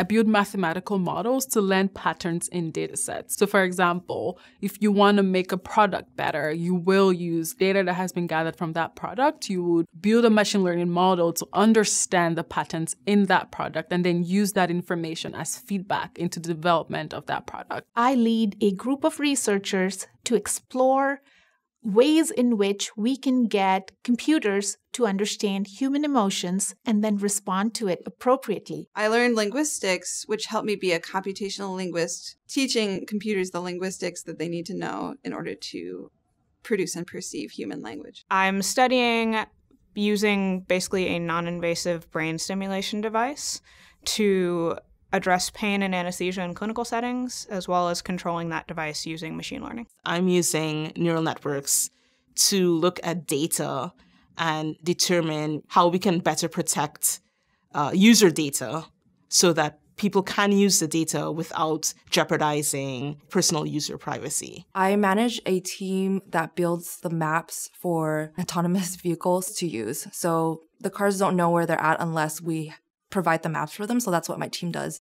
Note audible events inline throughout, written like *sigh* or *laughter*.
I build mathematical models to learn patterns in data sets. So, for example, if you want to make a product better, you will use data that has been gathered from that product. You would build a machine learning model to understand the patterns in that product and then use that information as feedback into the development of that product. I lead a group of researchers to explore ways in which we can get computers to understand human emotions and then respond to it appropriately. I learned linguistics, which helped me be a computational linguist, teaching computers the linguistics that they need to know in order to produce and perceive human language. I'm studying using basically a non invasive brain stimulation device to address pain and anesthesia in clinical settings, as well as controlling that device using machine learning. I'm using neural networks to look at data and determine how we can better protect uh, user data so that people can use the data without jeopardizing personal user privacy. I manage a team that builds the maps for *laughs* autonomous vehicles to use. So the cars don't know where they're at unless we provide the maps for them. So that's what my team does.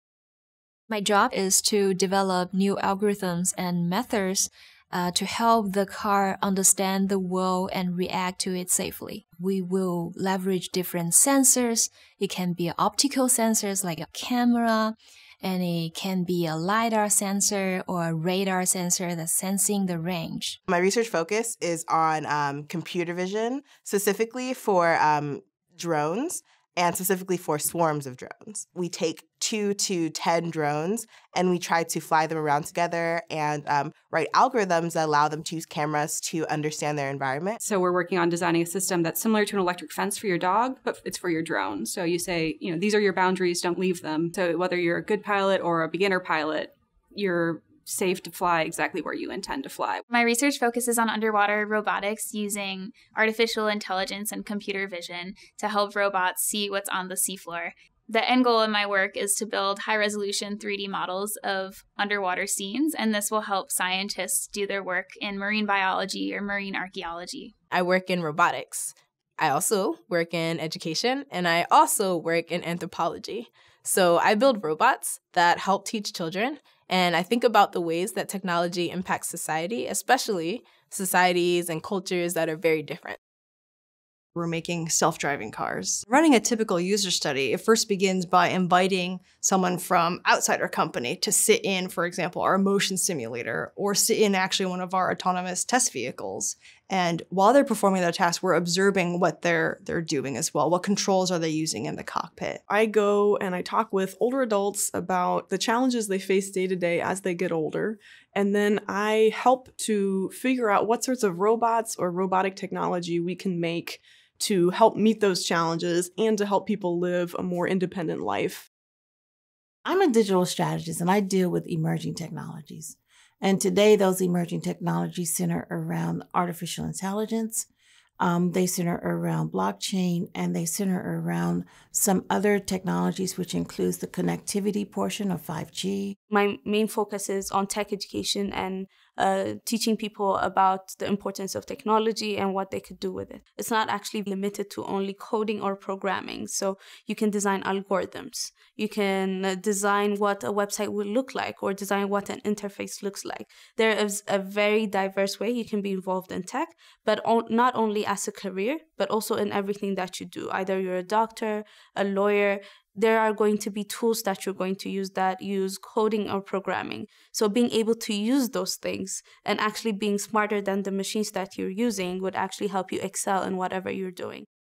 My job is to develop new algorithms and methods uh, to help the car understand the world and react to it safely. We will leverage different sensors. It can be optical sensors like a camera, and it can be a LiDAR sensor or a radar sensor that's sensing the range. My research focus is on um, computer vision, specifically for um, drones and specifically for swarms of drones. We take two to 10 drones and we try to fly them around together and um, write algorithms that allow them to use cameras to understand their environment. So we're working on designing a system that's similar to an electric fence for your dog, but it's for your drone. So you say, you know, these are your boundaries, don't leave them. So whether you're a good pilot or a beginner pilot, you're safe to fly exactly where you intend to fly. My research focuses on underwater robotics using artificial intelligence and computer vision to help robots see what's on the seafloor. The end goal of my work is to build high resolution 3D models of underwater scenes, and this will help scientists do their work in marine biology or marine archaeology. I work in robotics. I also work in education, and I also work in anthropology. So I build robots that help teach children and I think about the ways that technology impacts society, especially societies and cultures that are very different. We're making self driving cars. Running a typical user study, it first begins by inviting someone from outside our company to sit in, for example, our motion simulator or sit in actually one of our autonomous test vehicles. And while they're performing their task, we're observing what they're they're doing as well. What controls are they using in the cockpit? I go and I talk with older adults about the challenges they face day to day as they get older. And then I help to figure out what sorts of robots or robotic technology we can make to help meet those challenges and to help people live a more independent life. I'm a digital strategist and I deal with emerging technologies. And today, those emerging technologies center around artificial intelligence, um, they center around blockchain and they center around some other technologies, which includes the connectivity portion of 5G. My main focus is on tech education and uh, teaching people about the importance of technology and what they could do with it. It's not actually limited to only coding or programming. So you can design algorithms, you can uh, design what a website will look like, or design what an interface looks like. There is a very diverse way you can be involved in tech, but not only as a career, but also in everything that you do. Either you're a doctor, a lawyer, there are going to be tools that you're going to use that use coding or programming. So being able to use those things and actually being smarter than the machines that you're using would actually help you excel in whatever you're doing.